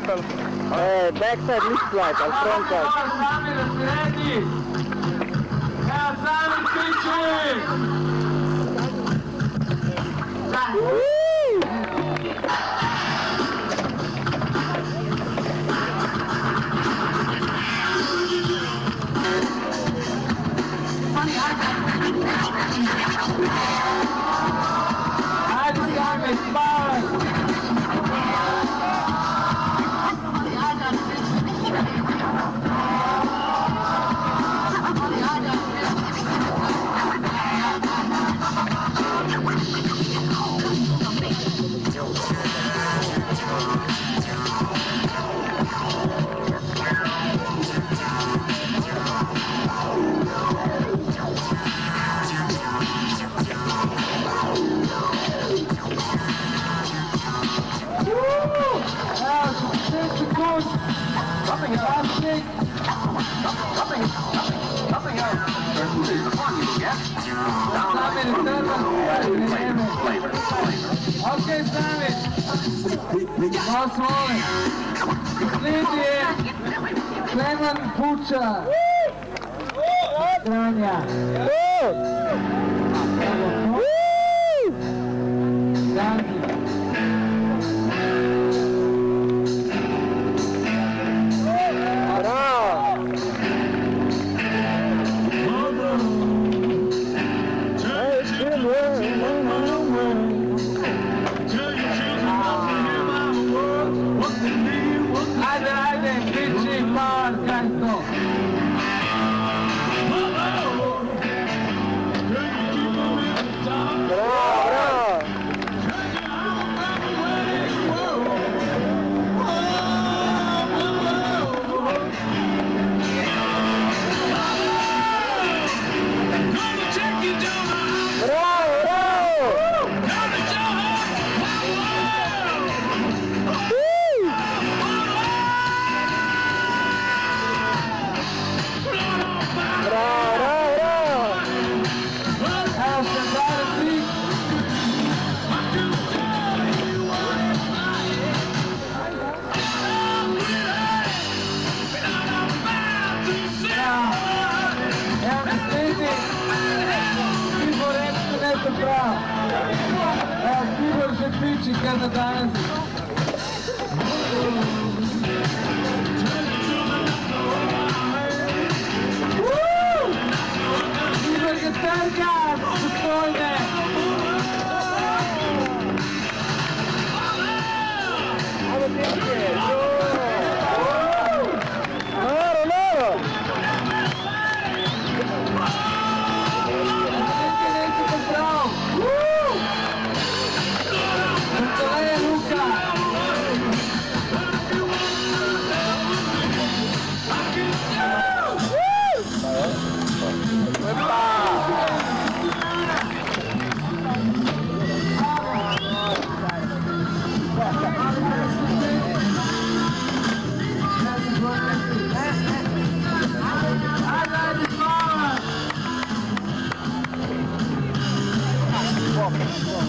circle. Uh, back side, left right, and front side. Woo! Funny, I Okay, stop it. More Klemen Bučan. Grania. Oh.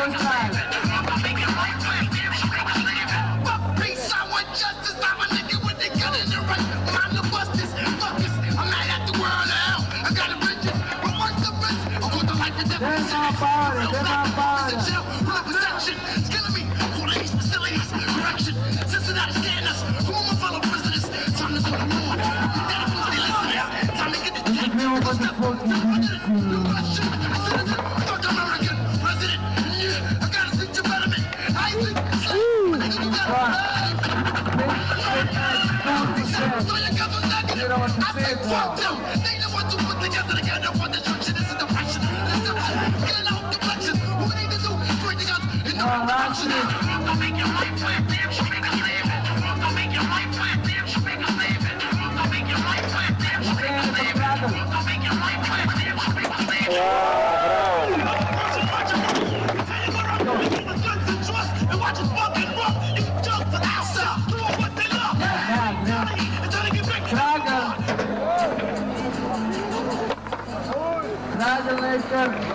Don't cry. Fuck them. They know what to put together to for the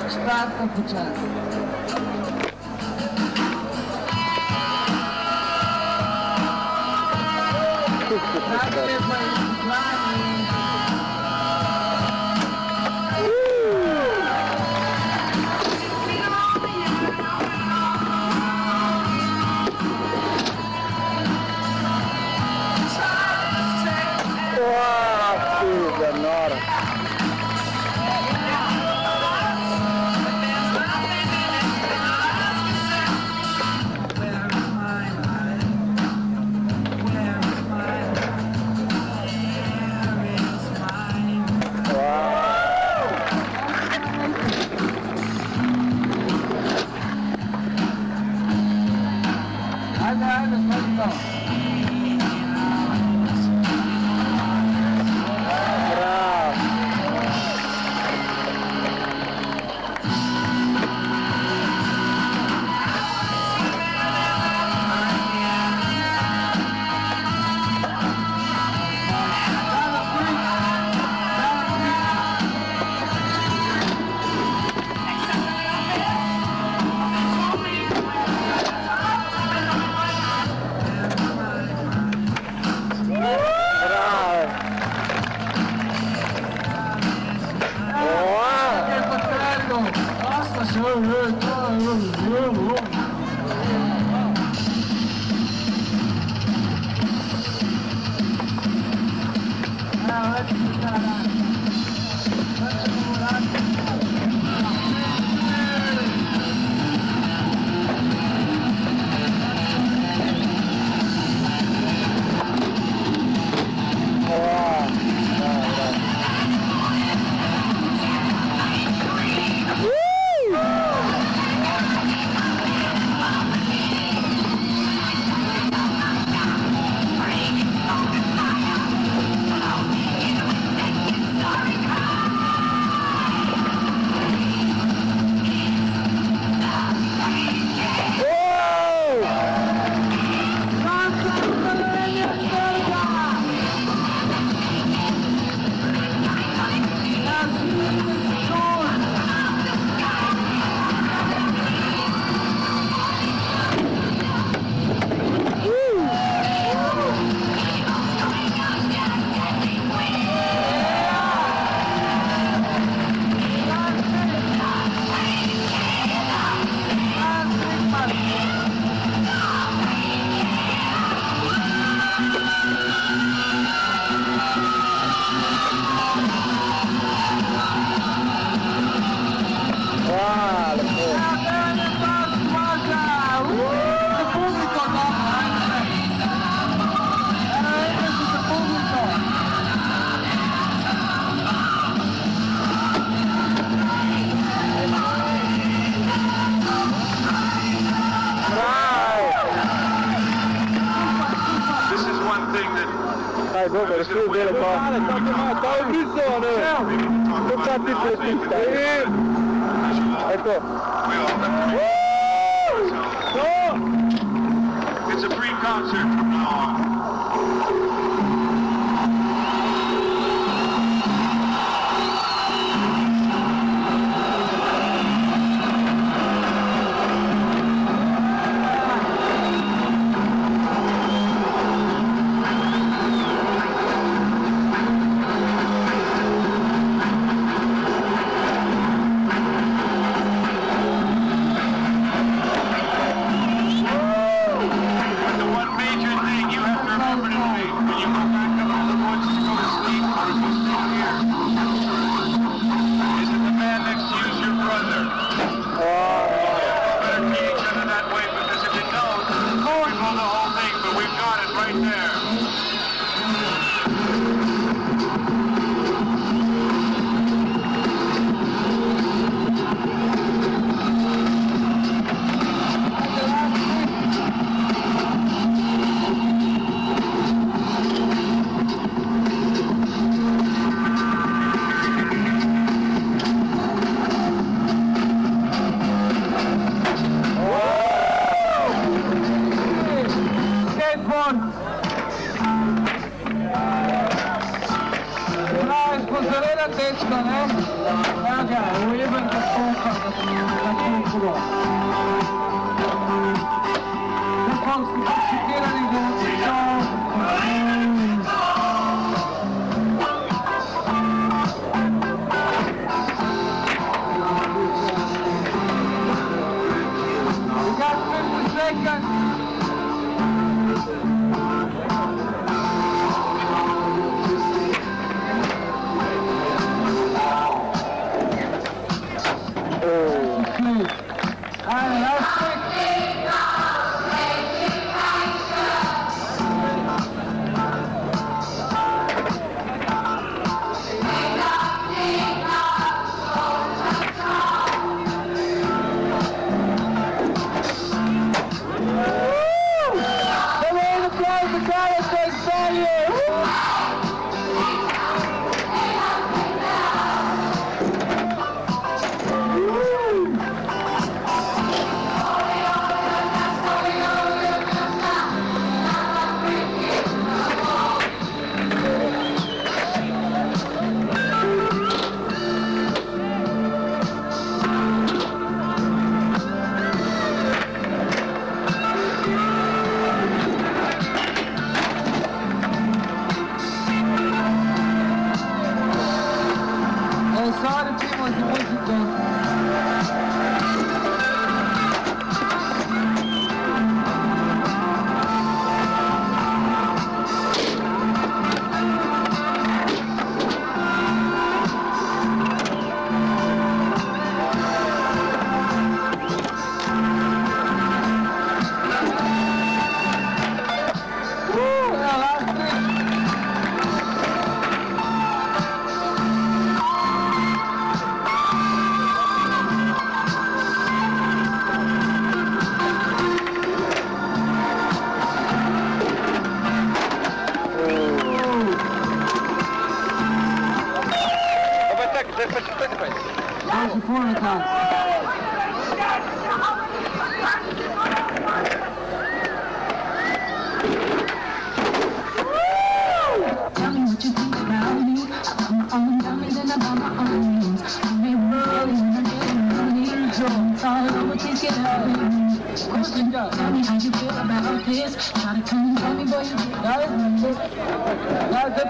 Staat op het Esto. Over thinking of tell me how you feel about this. Try to come and tell me, boy, you je to. Ajde,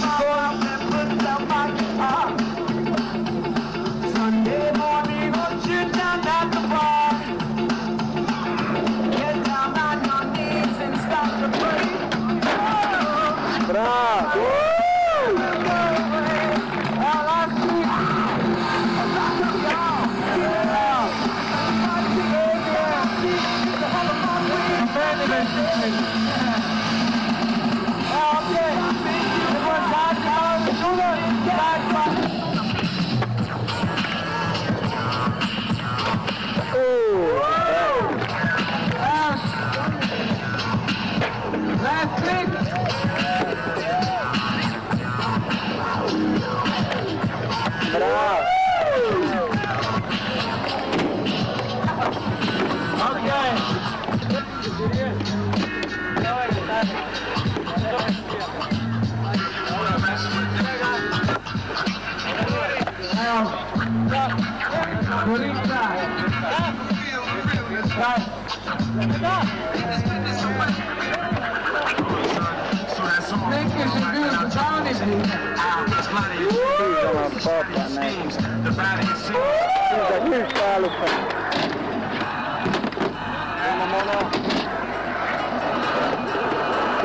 Chico. Dat is schalig van.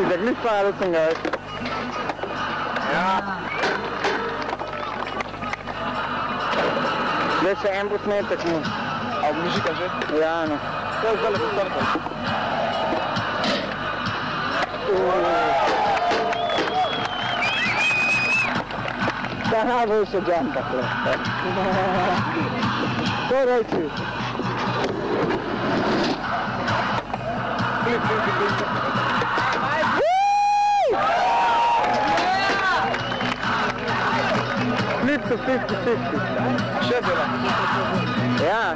Dat nu schalig van. Ja. Deze zijn neemt ik moet. Muziek het? Ja, nou. Dat is wel een da najboljša džanka tle. to reći. Fifty, fifty, fifty. Še bila. Ja,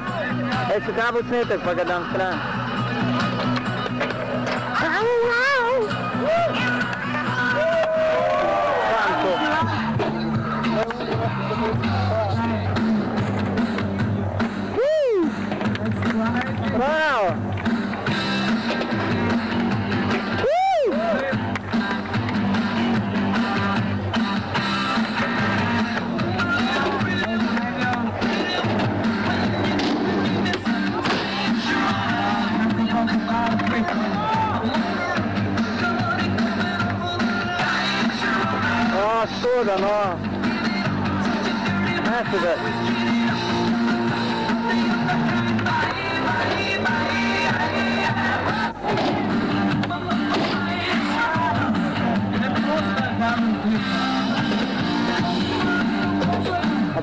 e se treba bo snetek, pa ga dam stran. отсюда.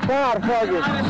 Парфагис.